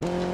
you